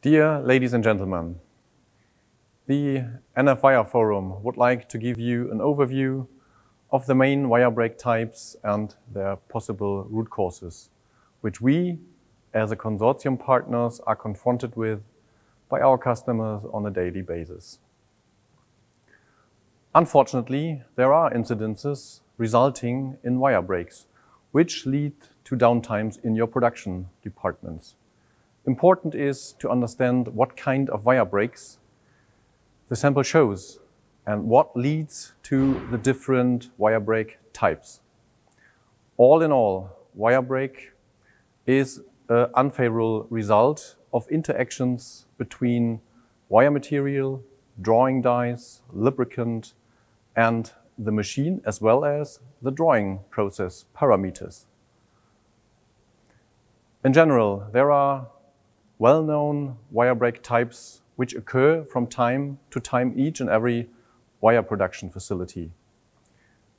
Dear ladies and gentlemen, the NF Wire Forum would like to give you an overview of the main wire break types and their possible root causes, which we, as a consortium partners, are confronted with by our customers on a daily basis. Unfortunately, there are incidences resulting in wire breaks, which lead to downtimes in your production departments. Important is to understand what kind of wire breaks the sample shows and what leads to the different wire break types. All in all, wire break is an unfavorable result of interactions between wire material, drawing dies, lubricant, and the machine, as well as the drawing process parameters. In general, there are well-known wire break types which occur from time to time each and every wire production facility.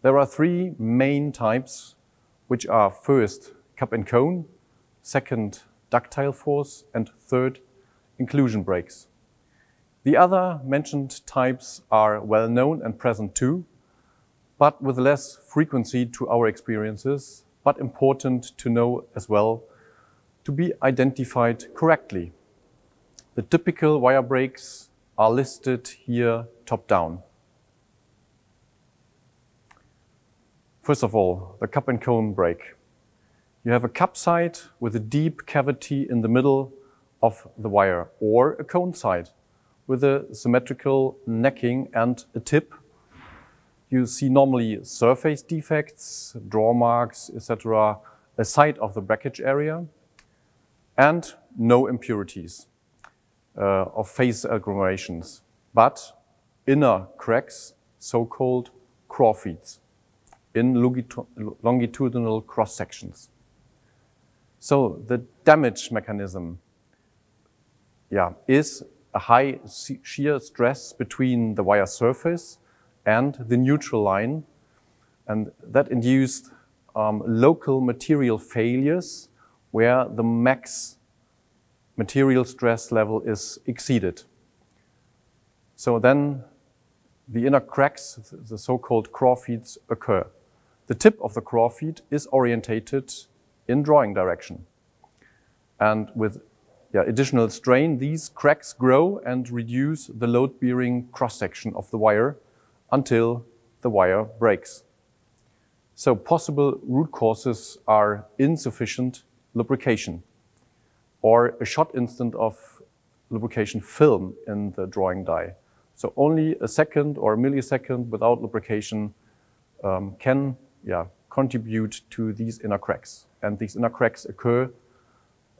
There are three main types, which are first, cup and cone, second, ductile force, and third, inclusion breaks. The other mentioned types are well known and present too, but with less frequency to our experiences, but important to know as well to be identified correctly. The typical wire breaks are listed here top down. First of all, the cup and cone break. You have a cup side with a deep cavity in the middle of the wire, or a cone side with a symmetrical necking and a tip. You see normally surface defects, draw marks, etc., a side of the breakage area, and no impurities uh, of phase agglomerations, but inner cracks, so-called crawfeeds, in longitudinal cross sections. So the damage mechanism yeah, is a high shear stress between the wire surface and the neutral line, and that induced um, local material failures where the max material stress level is exceeded. So then the inner cracks, the so-called craw feeds, occur. The tip of the craw feed is orientated in drawing direction. And with yeah, additional strain, these cracks grow and reduce the load-bearing cross-section of the wire until the wire breaks. So possible root causes are insufficient lubrication or a short instant of lubrication film in the drawing die. So only a second or a millisecond without lubrication um, can yeah, contribute to these inner cracks. And these inner cracks occur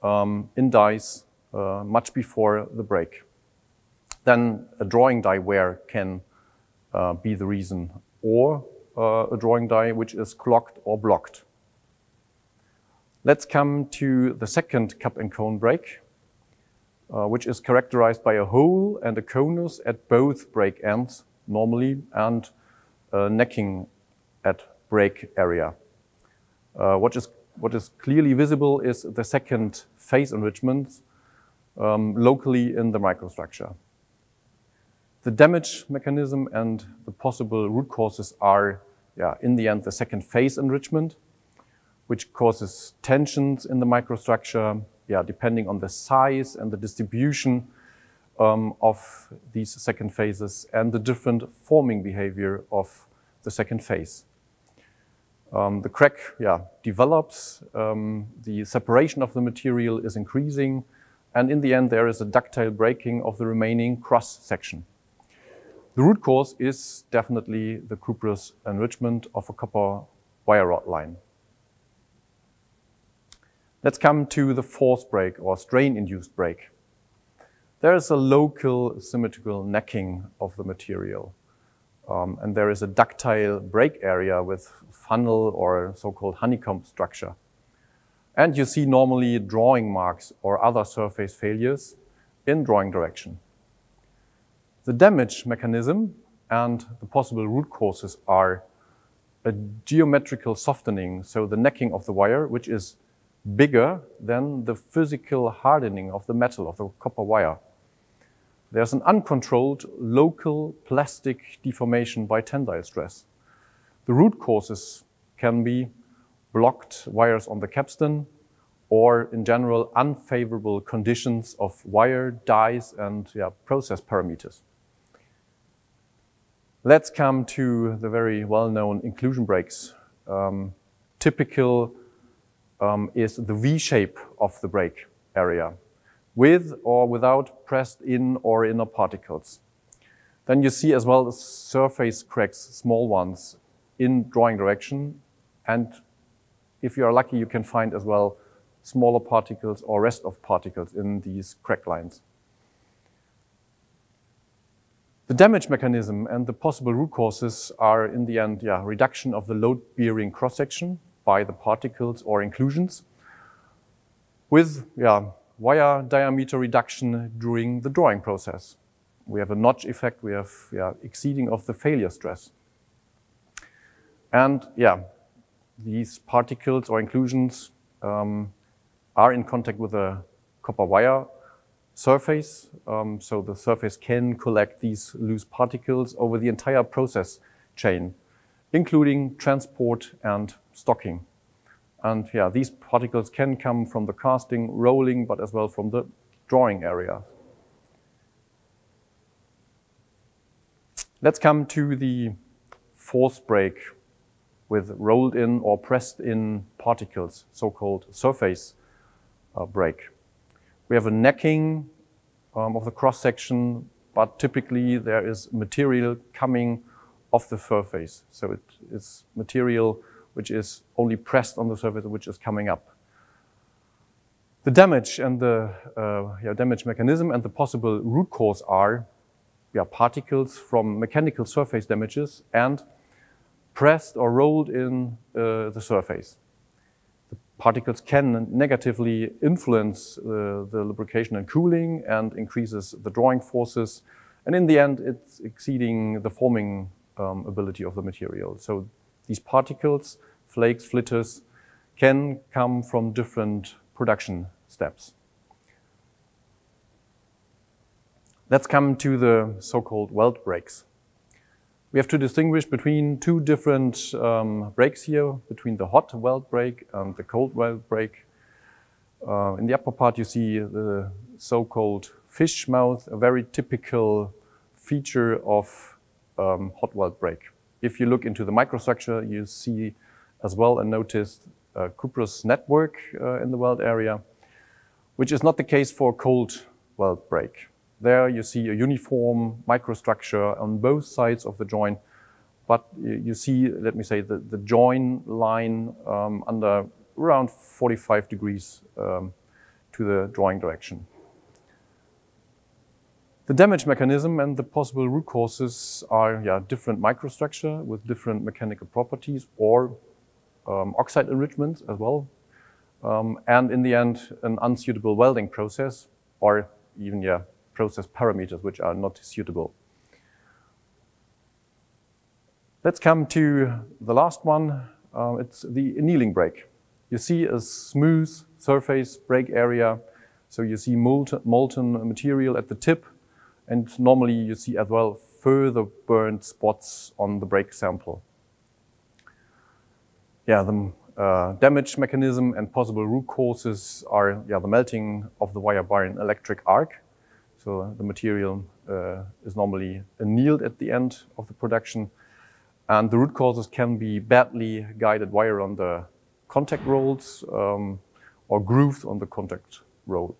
um, in dies uh, much before the break. Then a drawing die wear can uh, be the reason, or uh, a drawing die which is clogged or blocked. Let's come to the second cup and cone break, uh, which is characterized by a hole and a conus at both break ends normally and necking at break area. Uh, what, is, what is clearly visible is the second phase enrichment um, locally in the microstructure. The damage mechanism and the possible root causes are, yeah, in the end, the second phase enrichment, which causes tensions in the microstructure, yeah, depending on the size and the distribution um, of these second phases and the different forming behavior of the second phase. Um, the crack yeah, develops, um, the separation of the material is increasing, and in the end there is a ductile breaking of the remaining cross section. The root cause is definitely the cuprous enrichment of a copper wire rod line. Let's come to the force break or strain-induced break. There is a local symmetrical necking of the material. Um, and there is a ductile break area with funnel or so-called honeycomb structure. And you see normally drawing marks or other surface failures in drawing direction. The damage mechanism and the possible root causes are a geometrical softening, so the necking of the wire, which is bigger than the physical hardening of the metal of the copper wire. There's an uncontrolled local plastic deformation by tensile stress. The root causes can be blocked wires on the capstan or in general unfavorable conditions of wire, dies and yeah, process parameters. Let's come to the very well-known inclusion breaks. Um, typical um, is the V shape of the break area, with or without pressed in or inner particles. Then you see as well surface cracks, small ones, in drawing direction. And if you are lucky, you can find as well smaller particles or rest of particles in these crack lines. The damage mechanism and the possible root causes are in the end, yeah, reduction of the load-bearing cross-section by the particles or inclusions with yeah, wire diameter reduction during the drawing process. We have a notch effect, we have yeah, exceeding of the failure stress. And yeah, these particles or inclusions um, are in contact with a copper wire surface. Um, so the surface can collect these loose particles over the entire process chain, including transport and stocking. And yeah, these particles can come from the casting, rolling, but as well from the drawing area. Let's come to the force break with rolled in or pressed in particles, so-called surface uh, break. We have a necking um, of the cross section, but typically there is material coming off the surface. So it is material which is only pressed on the surface, which is coming up. The damage and the uh, yeah, damage mechanism and the possible root cause are yeah, particles from mechanical surface damages and pressed or rolled in uh, the surface The particles can negatively influence uh, the lubrication and cooling and increases the drawing forces. And in the end, it's exceeding the forming um, ability of the material. So these particles, flakes, flitters, can come from different production steps. Let's come to the so-called weld breaks. We have to distinguish between two different um, breaks here, between the hot weld break and the cold weld break. Uh, in the upper part, you see the so-called fish mouth, a very typical feature of um, hot weld break. If you look into the microstructure, you see as well and notice a cuprous network uh, in the weld area, which is not the case for cold weld break. There you see a uniform microstructure on both sides of the joint, but you see, let me say, the, the join line um, under around 45 degrees um, to the drawing direction. The damage mechanism and the possible root causes are yeah, different microstructure with different mechanical properties or um, oxide enrichment as well. Um, and in the end, an unsuitable welding process or even yeah, process parameters which are not suitable. Let's come to the last one. Uh, it's the annealing break. You see a smooth surface break area. So you see molten, molten material at the tip. And normally you see as well further burned spots on the break sample. Yeah, the uh, damage mechanism and possible root causes are yeah, the melting of the wire by an electric arc. So the material uh, is normally annealed at the end of the production. And the root causes can be badly guided wire on the contact rolls um, or grooves on the contact roll.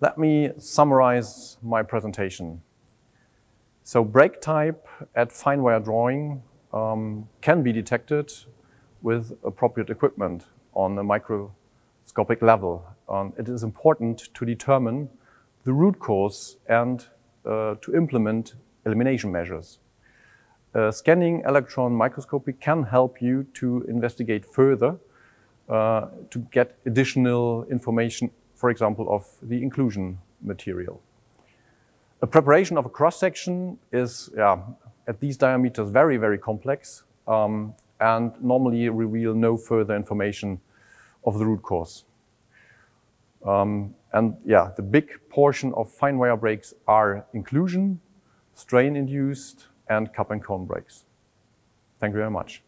Let me summarize my presentation. So break type at fine wire drawing um, can be detected with appropriate equipment on a microscopic level um, it is important to determine the root cause and uh, to implement elimination measures. Uh, scanning electron microscopy can help you to investigate further uh, to get additional information, for example, of the inclusion material. A preparation of a cross-section is, yeah, at these diameters, very, very complex um, and normally reveal no further information of the root cause. Um, and yeah, the big portion of fine wire breaks are inclusion, strain induced, and cup and cone breaks. Thank you very much.